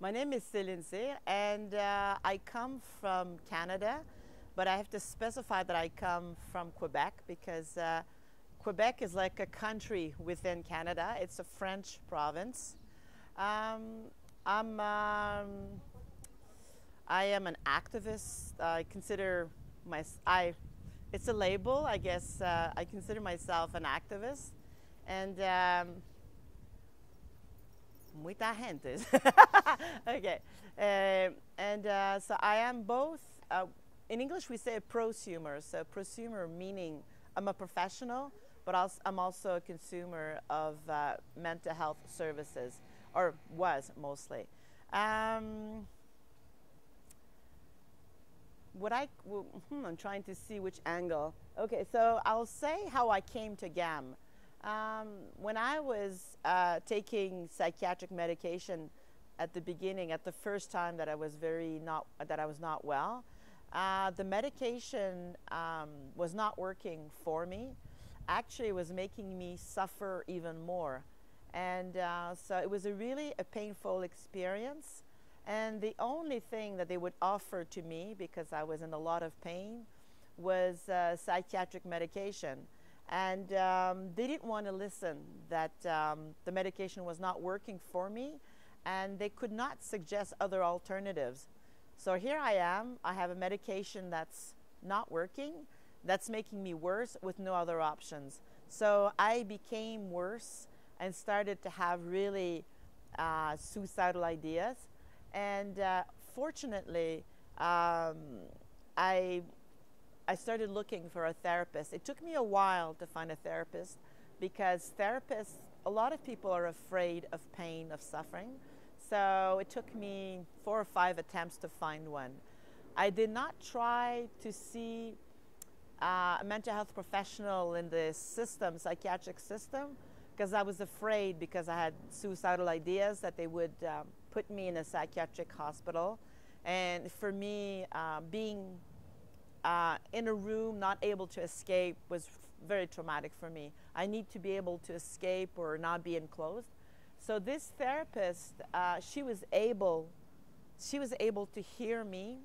My name is Céline Cyr, and uh, I come from Canada, but I have to specify that I come from Quebec because uh, Quebec is like a country within Canada. It's a French province. Um, I'm, um, I am an activist. I consider my, I, it's a label, I guess. Uh, I consider myself an activist, and. Um, muita gente. okay. Uh, and uh, so I am both, uh, in English we say a prosumer. So prosumer meaning I'm a professional, but also, I'm also a consumer of uh, mental health services, or was mostly. Um, what I, well, hmm, I'm trying to see which angle. Okay, so I'll say how I came to GAM. Um, when I was uh, taking psychiatric medication at the beginning, at the first time that I was very not that I was not well, uh, the medication um, was not working for me. Actually, it was making me suffer even more, and uh, so it was a really a painful experience. And the only thing that they would offer to me, because I was in a lot of pain, was uh, psychiatric medication and um, they didn't want to listen that um, the medication was not working for me and they could not suggest other alternatives. So here i am i have a medication that's not working that's making me worse with no other options. So i became worse and started to have really uh, suicidal ideas. And uh, fortunately um, i I started looking for a therapist. It took me a while to find a therapist because therapists, a lot of people are afraid of pain, of suffering. So it took me four or five attempts to find one. I did not try to see uh, a mental health professional in the system, psychiatric system, because I was afraid because I had suicidal ideas that they would um, put me in a psychiatric hospital. And for me, uh, being uh, in a room, not able to escape, was very traumatic for me. I need to be able to escape or not be enclosed. So this therapist, uh, she was able, she was able to hear me,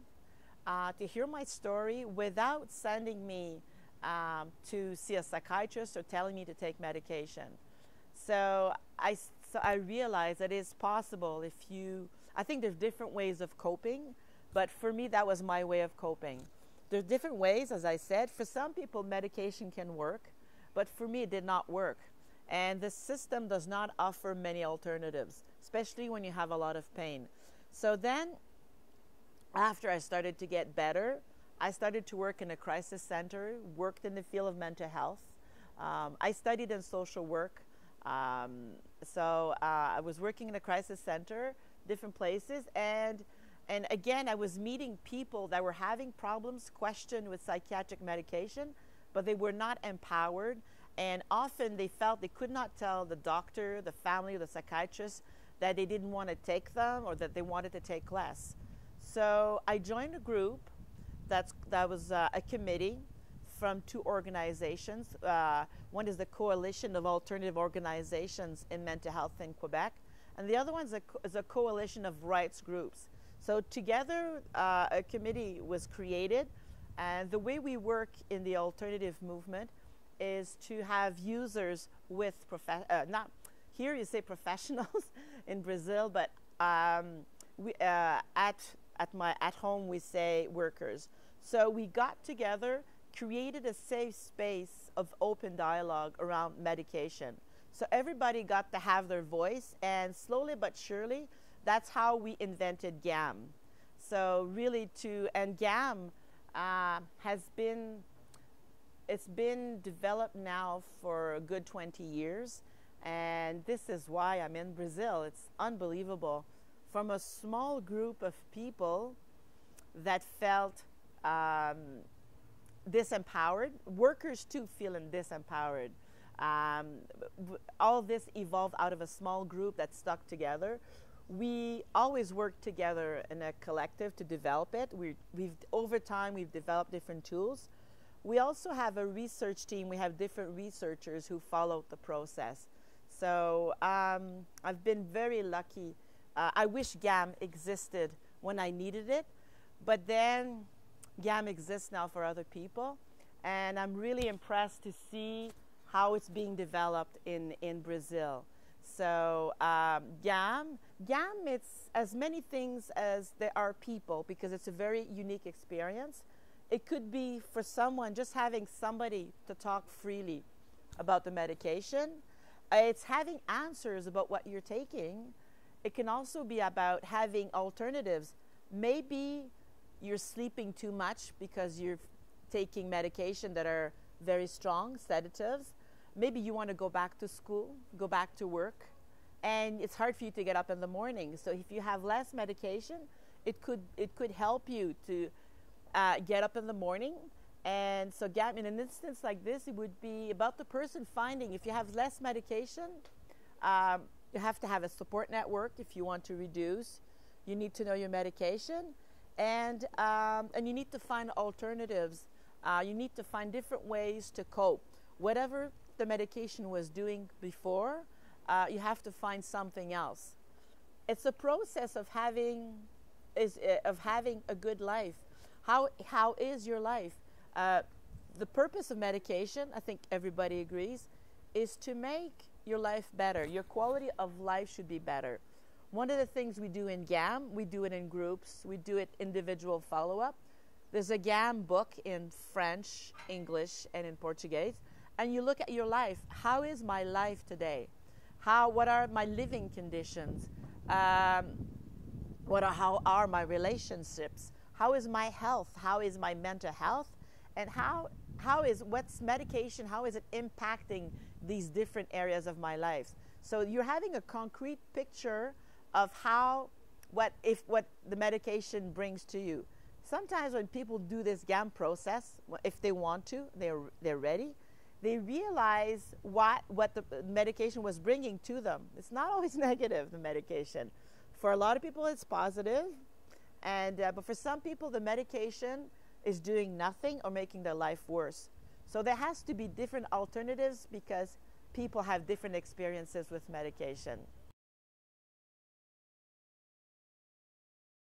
uh, to hear my story without sending me um, to see a psychiatrist or telling me to take medication. So I, so I realized that it's possible if you, I think there's different ways of coping, but for me that was my way of coping. There's different ways, as I said. For some people, medication can work, but for me, it did not work. And the system does not offer many alternatives, especially when you have a lot of pain. So then, after I started to get better, I started to work in a crisis center, worked in the field of mental health. Um, I studied in social work. Um, so uh, I was working in a crisis center, different places, and and again, I was meeting people that were having problems, questioned with psychiatric medication, but they were not empowered. And often they felt they could not tell the doctor, the family, or the psychiatrist that they didn't want to take them or that they wanted to take less. So I joined a group that's, that was uh, a committee from two organizations. Uh, one is the Coalition of Alternative Organizations in Mental Health in Quebec, and the other one is a, is a coalition of rights groups. So together, uh, a committee was created, and the way we work in the alternative movement is to have users with uh, not here you say professionals in Brazil, but um, we, uh, at at my at home we say workers. So we got together, created a safe space of open dialogue around medication. So everybody got to have their voice, and slowly but surely that's how we invented GAM. So really to, and GAM uh, has been, it's been developed now for a good 20 years. And this is why I'm in Brazil. It's unbelievable. From a small group of people that felt um, disempowered, workers too feeling disempowered. Um, all this evolved out of a small group that stuck together we always work together in a collective to develop it. we have over time we've developed different tools. We also have a research team. We have different researchers who follow the process. So um, I've been very lucky uh, I wish GAM existed when I needed it, but then GAM exists now for other people. And I'm really impressed to see how it's being developed in, in Brazil. So um, GAM, GAM, it's as many things as there are people because it's a very unique experience. It could be for someone just having somebody to talk freely about the medication. It's having answers about what you're taking. It can also be about having alternatives. Maybe you're sleeping too much because you're taking medication that are very strong sedatives. Maybe you want to go back to school, go back to work, and it's hard for you to get up in the morning. So if you have less medication, it could it could help you to uh, get up in the morning. And so, in an instance like this, it would be about the person finding if you have less medication, um, you have to have a support network if you want to reduce. You need to know your medication, and um, and you need to find alternatives. Uh, you need to find different ways to cope. Whatever the medication was doing before, uh, you have to find something else. It's a process of having is uh, of having a good life. How how is your life? Uh, the purpose of medication, I think everybody agrees, is to make your life better. Your quality of life should be better. One of the things we do in GAM, we do it in groups, we do it individual follow up. There's a GAM book in French, English, and in Portuguese, and you look at your life. How is my life today? How, what are my living conditions? Um, what are, how are my relationships? How is my health? How is my mental health? And how, how is, what's medication, how is it impacting these different areas of my life? So you're having a concrete picture of how, what, if what the medication brings to you. Sometimes when people do this GAM process, if they want to, they're, they're ready, they realize what, what the medication was bringing to them. It's not always negative, the medication. For a lot of people, it's positive, and, uh, but for some people, the medication is doing nothing or making their life worse. So there has to be different alternatives because people have different experiences with medication.